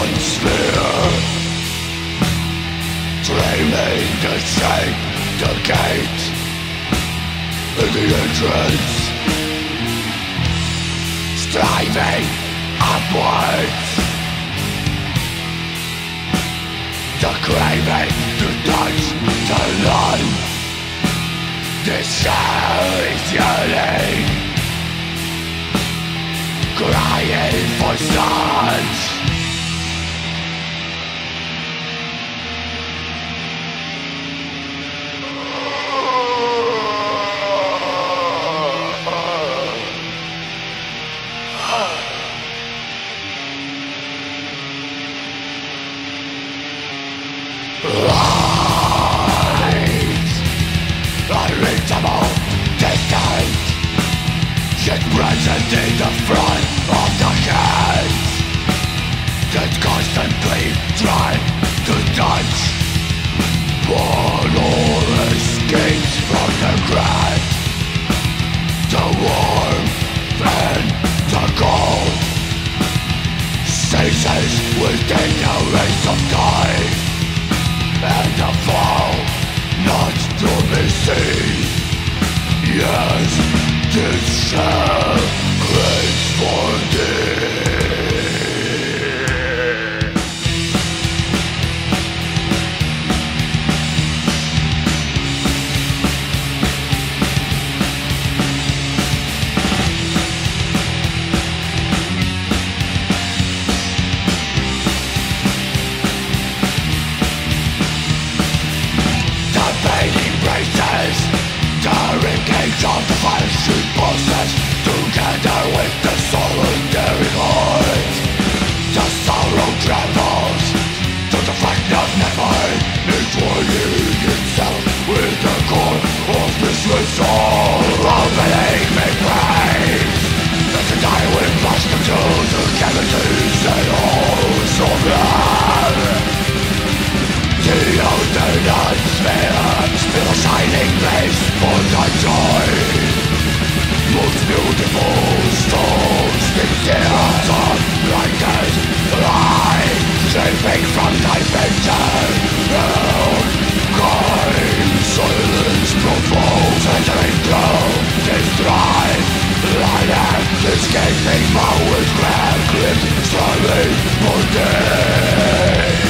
non-sphere Dreaming the shape, the gate And the entrance Striving upwards The craving to touch the line This shell is yearning crying for sons Seizes within a race of time. And the fall not to be seen. Yes, this shall craves for thee of the fire she possess Together with the solitary heart The sorrow travels To the fact of never Entwining itself with the core of this soul. Oh, Resolve Opening me praise That the die will flush them to the cavities and holes of love die aus denen Sphären wahrscheinlich nicht unterscheiden. Most beautiful stones in tears of blankets light Shaping from and kind silence provokes an angel Destroyed light escaping my crack clips slowly for death.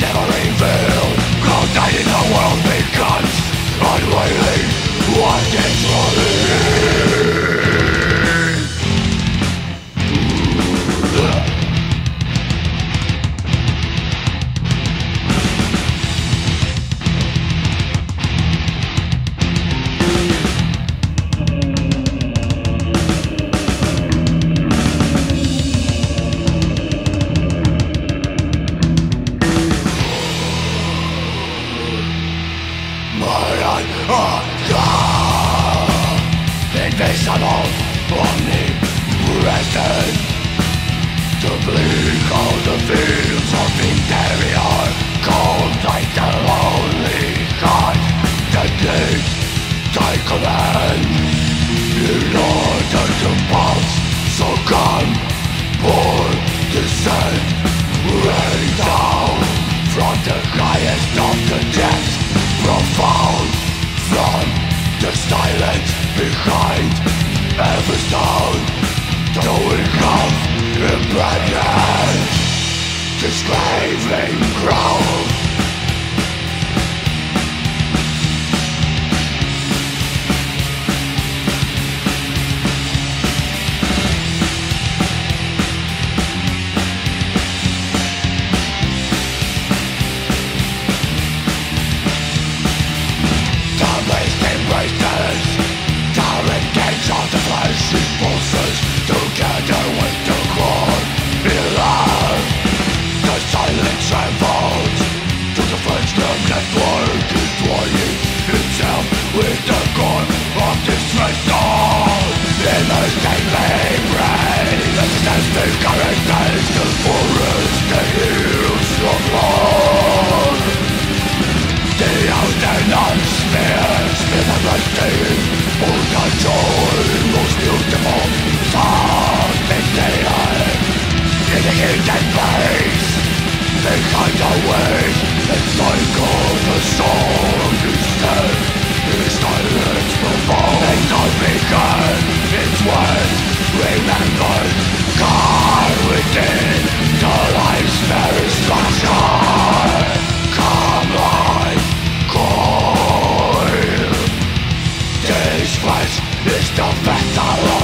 never revealed night in the world becomes Unwailing What is running Murdered wings and cycle the storm Instead, his silence And not begun, it's remembered God within the life's very structure Come life, This is the vessel